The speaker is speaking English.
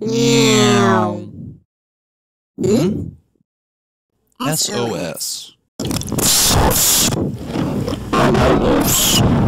Meow. Hmm? SOS. SOS.